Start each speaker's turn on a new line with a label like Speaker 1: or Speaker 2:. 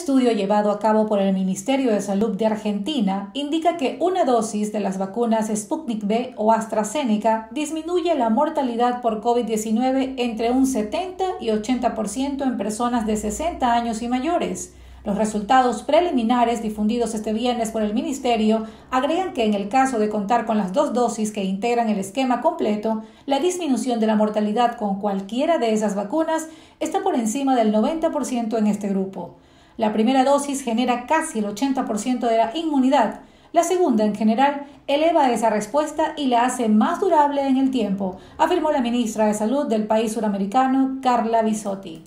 Speaker 1: estudio llevado a cabo por el Ministerio de Salud de Argentina indica que una dosis de las vacunas Sputnik V o AstraZeneca disminuye la mortalidad por COVID-19 entre un 70 y 80% en personas de 60 años y mayores. Los resultados preliminares difundidos este viernes por el Ministerio agregan que en el caso de contar con las dos dosis que integran el esquema completo, la disminución de la mortalidad con cualquiera de esas vacunas está por encima del 90% en este grupo. La primera dosis genera casi el 80% de la inmunidad. La segunda, en general, eleva esa respuesta y la hace más durable en el tiempo, afirmó la ministra de Salud del país suramericano, Carla Bisotti.